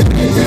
Yeah.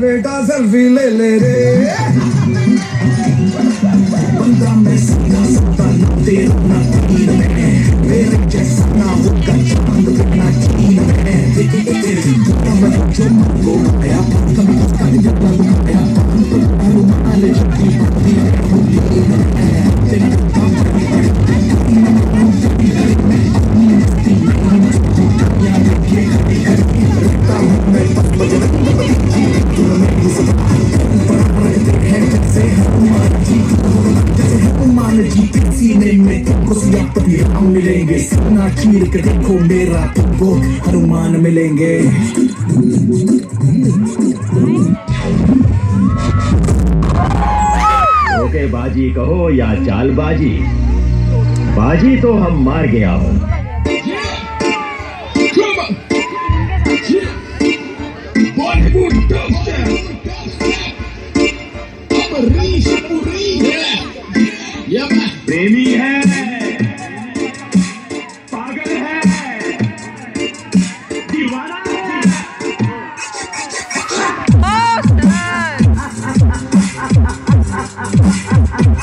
बेटा selfie ले ले रे। मान जीते सीने में खुशियाँ पति हम मिलेंगे सीना चीर के देखो मेरा तुमको हनुमान मिलेंगे ओके बाजी कहो या चालबाजी बाजी बाजी तो हम मार गया हूँ Bollywood प्रेमी है। पागल है। दीवाना है।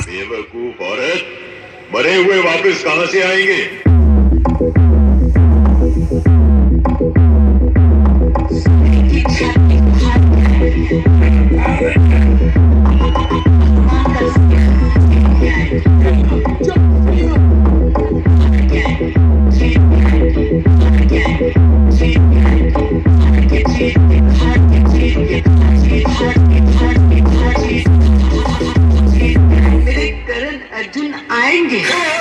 बेवकूफ़ औरत मरे हुए वापस कहाँ से आएँगे? मेरे करण अर्जुन आएँगे